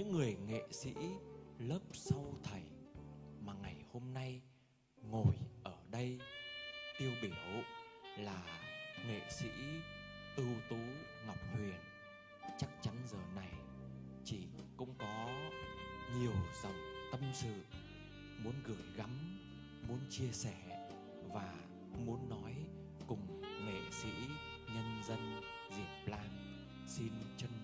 những người nghệ sĩ lớp sau thầy mà ngày hôm nay ngồi ở đây tiêu biểu là nghệ sĩ ưu tú ngọc huyền. Chắc chắn giờ này chị cũng có nhiều dòng tâm sự muốn gửi gắm, muốn chia sẻ và muốn nói cùng nghệ sĩ nhân dân diệp lan. Xin chân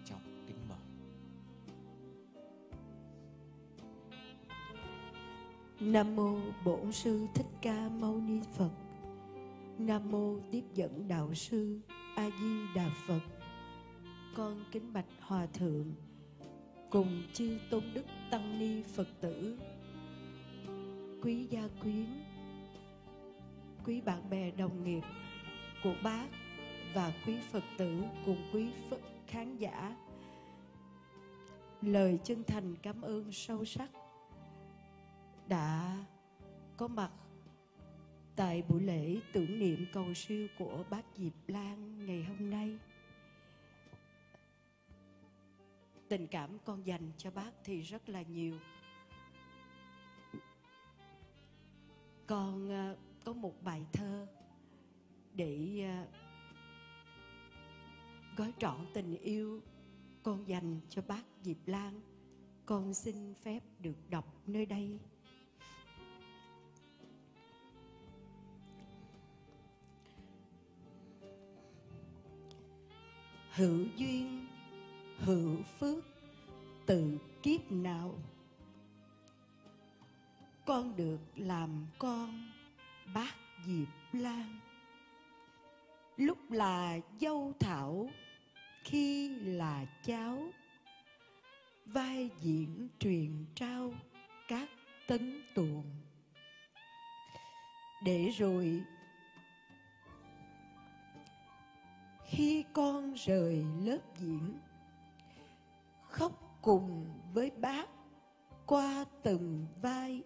Nam mô Bổn sư Thích Ca Mâu Ni Phật. Nam mô Tiếp dẫn đạo sư A Di Đà Phật. Con kính bạch hòa thượng cùng chư tôn đức tăng ni Phật tử. Quý gia quyến, quý bạn bè đồng nghiệp của bác và quý Phật tử cùng quý Phật khán giả. Lời chân thành cảm ơn sâu sắc đã có mặt tại buổi lễ tưởng niệm cầu siêu của bác Diệp Lan ngày hôm nay. Tình cảm con dành cho bác thì rất là nhiều. Con à, có một bài thơ để à, gói trọn tình yêu con dành cho bác Diệp Lan. Con xin phép được đọc nơi đây. Hữu duyên, hữu phước, từ kiếp nào? Con được làm con, bác diệp lan. Lúc là dâu thảo, khi là cháu. Vai diễn truyền trao các tấn tuồng. Để rồi khi con rời lớp diễn, khóc cùng với bác qua từng vai.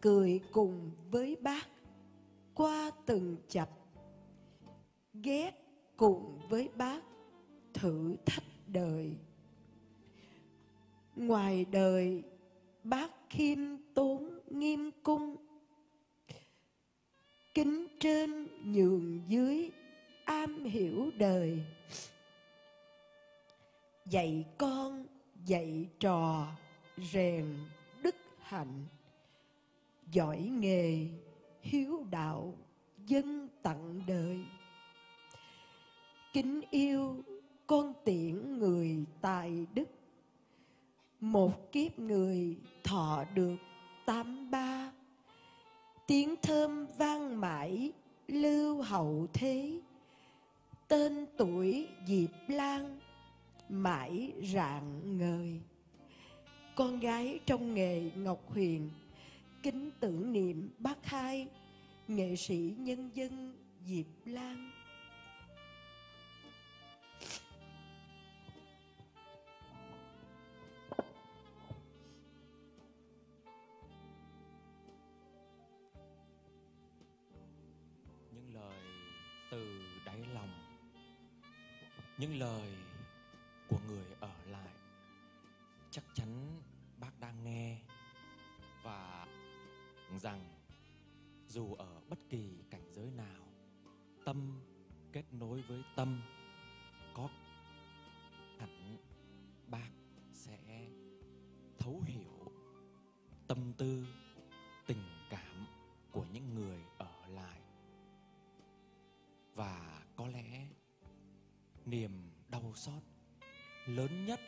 Cười cùng với bác qua từng chập. Ghét cùng với bác thử thách đời. Ngoài đời, bác khiêm tốn, nghiêm cung kính trên nhường dưới, am hiểu đời. Dạy con dạy trò rèn đức hạnh. Giỏi nghề hiếu đạo dân tặng đời. Kính yêu con tiễn người tài đức. Một kiếp người thọ được tám ba tiếng thơm vang mãi lưu hậu thế. Tên tuổi diệp lan mãi rạng ngời. Con gái trong nghề ngọc huyền, kính tưởng niệm bác hai nghệ sĩ nhân dân diệp lan. Những lời của người ở lại chắc chắn bác đang nghe và rằng dù ở bất kỳ cảnh giới nào, tâm kết nối với tâm có hẳn bác sẽ thấu hiểu tâm tư, tình cảm của những người ở lại. Và niềm đau xót lớn nhất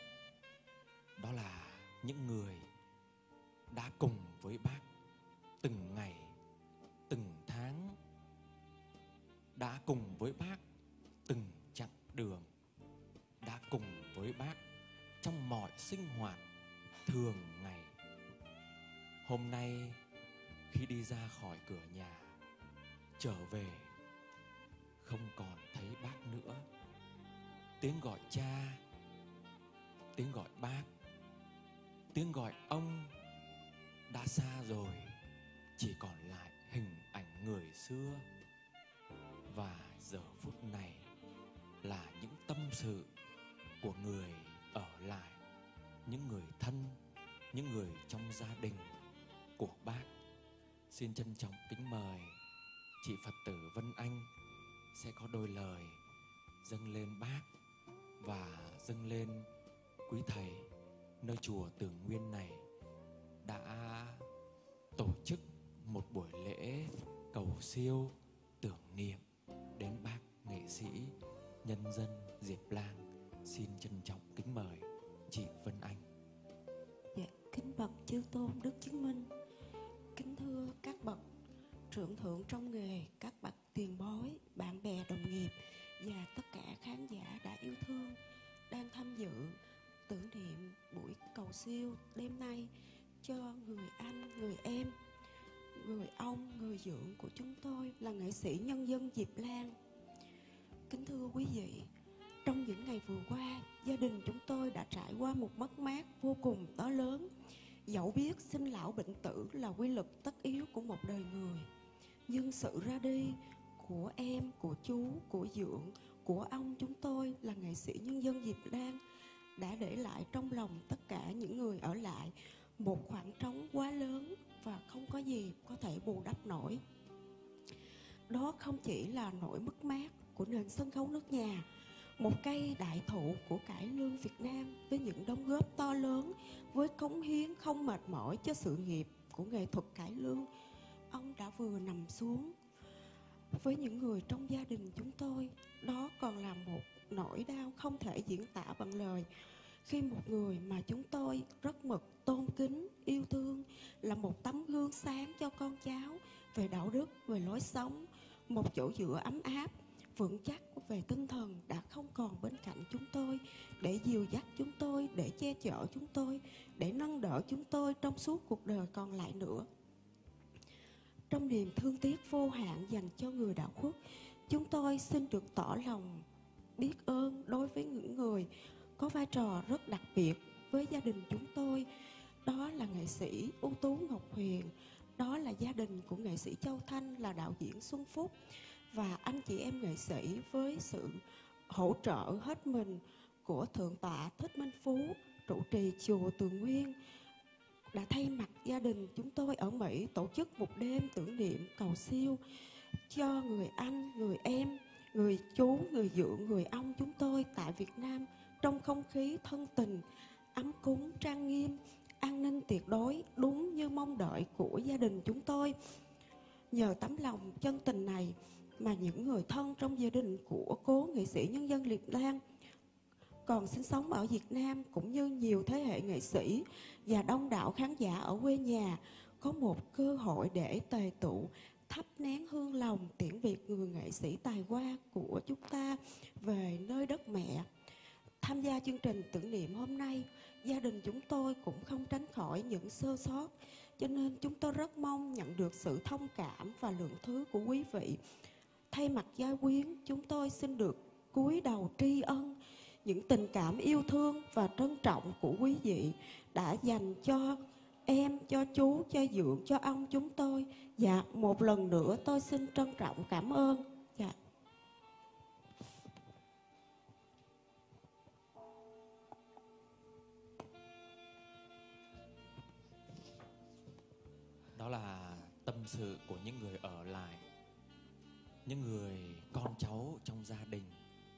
đó là những người đã cùng với bác từng ngày, từng tháng, đã cùng với bác từng chặng đường, đã cùng với bác trong mọi sinh hoạt thường ngày. Hôm nay khi đi ra khỏi cửa nhà, trở về, không còn thấy bác nữa tiếng gọi cha, tiếng gọi bác, tiếng gọi ông đã xa rồi, chỉ còn lại hình ảnh người xưa. Và giờ phút này là những tâm sự của người ở lại, những người thân, những người trong gia đình của bác. Xin trân trọng kính mời chị phật tử vân anh sẽ có đôi lời dâng lên bác và dâng lên quý thầy nơi chùa Tường Nguyên này đã tổ chức một buổi lễ cầu siêu tưởng niệm đến bác nghệ sĩ nhân dân Diệp Lang xin trân trọng kính mời chị Vân Anh. Dạ, kính bậc chư tôn đức chứng minh kính thưa các bậc trưởng thượng trong nghề các bậc tiền bối bạn siêu đêm nay cho người anh người em người ông người dưỡng của chúng tôi là nghệ sĩ nhân dân diệp lan. Kính thưa quý vị trong những ngày vừa qua gia đình chúng tôi đã trải qua một mất mát vô cùng to lớn. Dẫu biết sinh lão bệnh tử là quy luật tất yếu của một đời người nhưng sự ra đi của em của chú của dưỡng, của ông chúng tôi là nghệ sĩ nhân dân diệp lan đã để lại trong lòng tất cả những người ở lại một khoảng trống quá lớn và không có gì có thể bù đắp nổi. Đó không chỉ là nỗi mất mát của nền sân khấu nước nhà, một cây đại thụ của cải lương Việt Nam với những đóng góp to lớn, với cống hiến không mệt mỏi cho sự nghiệp của nghệ thuật cải lương, ông đã vừa nằm xuống. Với những người trong gia đình chúng tôi, đó còn là một không thể diễn tả bằng lời. Khi một người mà chúng tôi rất mực, tôn kính, yêu thương, là một tấm gương sáng cho con cháu về đạo đức, về lối sống, một chỗ dựa ấm áp, vững chắc về tinh thần đã không còn bên cạnh chúng tôi, để dìu dắt chúng tôi, để che chở chúng tôi, để nâng đỡ chúng tôi trong suốt cuộc đời còn lại nữa. Trong niềm thương tiếc vô hạn dành cho người đạo khuất, chúng tôi xin được tỏ lòng biết ơn đối với những người có vai trò rất đặc biệt với gia đình chúng tôi. Đó là nghệ sĩ ưu tú ngọc huyền, đó là gia đình của nghệ sĩ châu thanh là đạo diễn xuân phúc. Và anh chị em nghệ sĩ với sự hỗ trợ hết mình của thượng tọa thích minh phú, trụ trì chùa tường nguyên, đã thay mặt gia đình chúng tôi ở mỹ tổ chức một đêm tưởng niệm cầu siêu cho người anh, người em người chú, người dượng người ông chúng tôi tại việt nam trong không khí thân tình, ấm cúng, trang nghiêm, an ninh tuyệt đối, đúng như mong đợi của gia đình chúng tôi. Nhờ tấm lòng chân tình này mà những người thân trong gia đình của cố nghệ sĩ nhân dân Liệt Lan còn sinh sống ở Việt Nam cũng như nhiều thế hệ nghệ sĩ và đông đảo khán giả ở quê nhà có một cơ hội để tề tụ thắp nén hương lòng tiễn biệt người nghệ sĩ tài hoa của chúng ta về nơi đất mẹ. Tham gia chương trình tưởng niệm hôm nay, gia đình chúng tôi cũng không tránh khỏi những sơ sót, cho nên chúng tôi rất mong nhận được sự thông cảm và lượng thứ của quý vị thay mặt gia quyến chúng tôi xin được cúi đầu tri ân những tình cảm yêu thương và trân trọng của quý vị đã dành cho em cho chú, cho dượng cho ông chúng tôi. Dạ một lần nữa tôi xin trân trọng, cảm ơn. Dạ. Đó là tâm sự của những người ở lại, những người con cháu trong gia đình.